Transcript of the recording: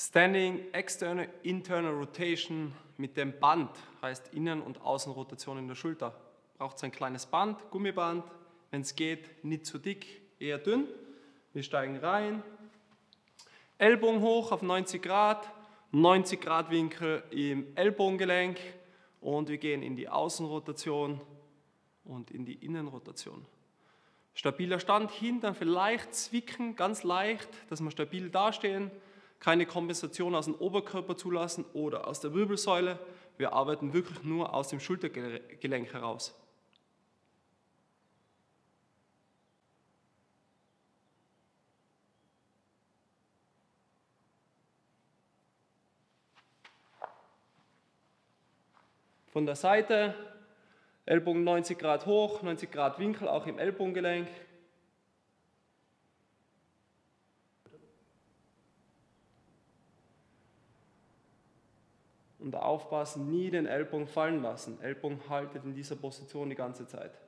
Standing External Internal Rotation mit dem Band heißt Innen- und Außenrotation in der Schulter. Braucht es ein kleines Band, Gummiband, wenn es geht, nicht zu dick, eher dünn. Wir steigen rein, Ellbogen hoch auf 90 Grad, 90 Grad Winkel im Ellbogengelenk und wir gehen in die Außenrotation und in die Innenrotation. Stabiler Stand, Hintern vielleicht zwicken, ganz leicht, dass wir stabil dastehen. Keine Kompensation aus dem Oberkörper zulassen oder aus der Wirbelsäule. Wir arbeiten wirklich nur aus dem Schultergelenk heraus. Von der Seite, Ellbogen 90 Grad hoch, 90 Grad Winkel, auch im Ellbogengelenk. Und aufpassen, nie den Ellbogen fallen lassen. Ellbogen haltet in dieser Position die ganze Zeit.